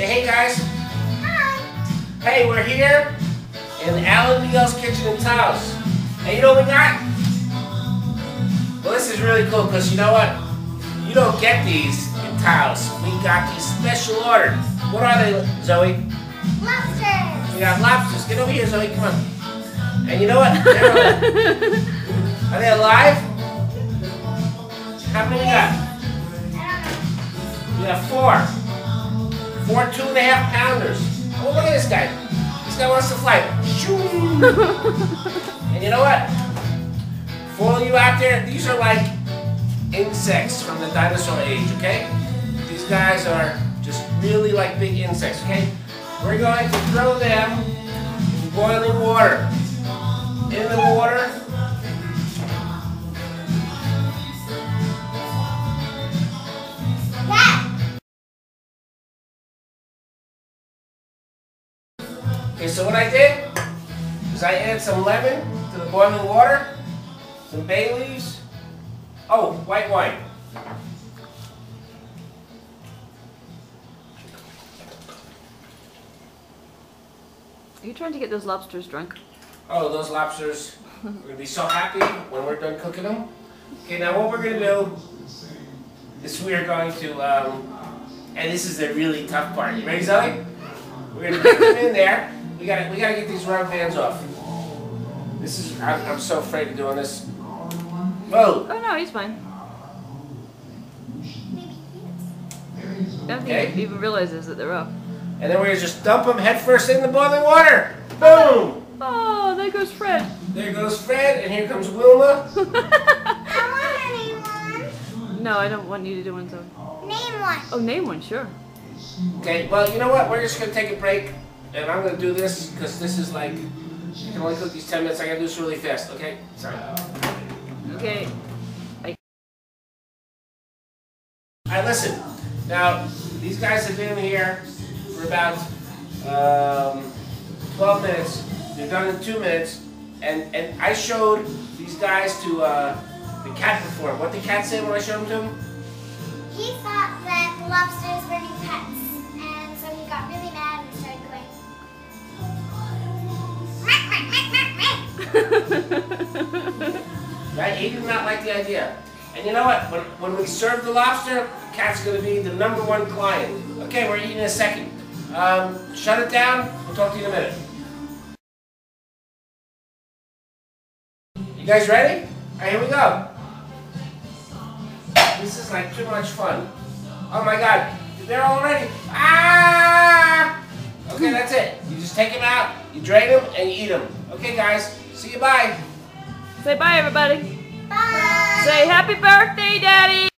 Say hey guys. Hi. Hey, we're here in Alan Miguel's Kitchen and Tiles. And you know what we got? Well, this is really cool because you know what? You don't get these in tiles. We got these special ordered. What are they, Zoe? Lobsters. We got lobsters. Get over here, Zoe. Come on. And you know what? They're they alive? How many we got? I don't know. We got four. Four two and a half pounders. Oh, look at this guy. This guy wants to fly. Shoo. and you know what? For all you out there, these are like insects from the dinosaur age, okay? These guys are just really like big insects, okay? We're going to throw them in boiling water. In the Okay, so what I did is I added some lemon to the boiling water, some bay leaves, oh, white wine. Are you trying to get those lobsters drunk? Oh, those lobsters are gonna be so happy when we're done cooking them. Okay, now what we're gonna do is we are going to, um, and this is the really tough part. You ready, Zoe? We're gonna put them in there. We gotta, we gotta get these rubber bands off. This is, I'm, I'm so afraid of doing this. Whoa. Oh no, he's fine. I don't think Okay. he even realizes that they're up. And then we're gonna just dump them headfirst in the boiling water. Boom! Oh, there goes Fred. There goes Fred, and here comes Wilma. I want name one. no, I don't want you to do one, so. Name one. Oh, name one, sure. Okay, well, you know what? We're just gonna take a break, and I'm gonna do this because this is like, you can only cook these 10 minutes. I gotta do this really fast, okay? Sorry. Okay. All right, listen. Now, these guys have been here for about um, 12 minutes. They're done in two minutes, and and I showed these guys to uh, the cat before. What did the cat say when I showed them to him? He thought that lobsters were new pets, Right? He did not like the idea. And you know what? When, when we serve the lobster, cat's going to be the number one client. Okay, we're eating in a second. Um, shut it down. We'll talk to you in a minute. You guys ready? All right, here we go. This is like too much fun. Oh my God, they're all ready. Ah! Okay, that's it. You just take them out, you drain them, and you eat them. Okay, guys. See you. Bye. Say bye, everybody. Bye. Say happy birthday, Daddy.